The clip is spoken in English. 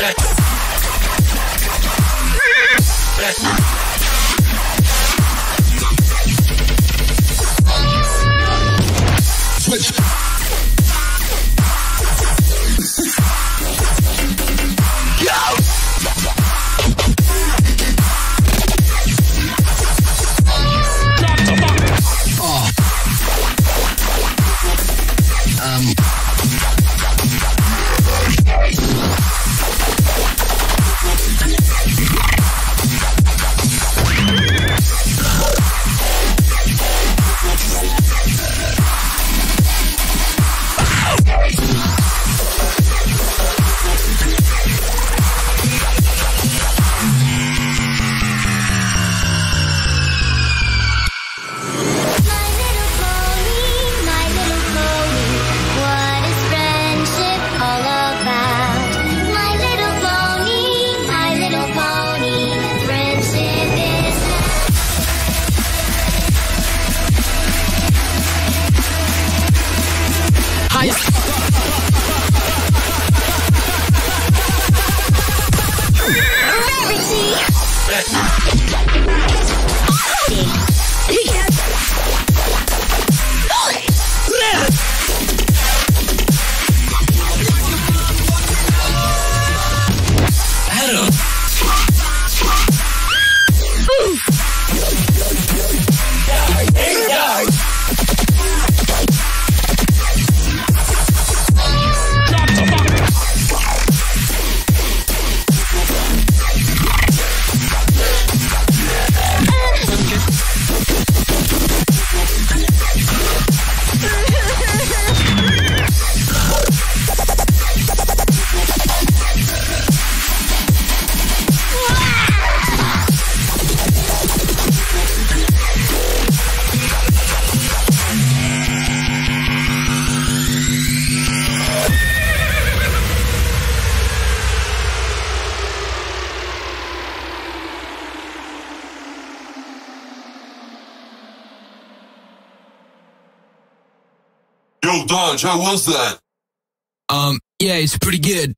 Bless. Bless. presse. Yo, Dodge, how was that? Um, yeah, it's pretty good.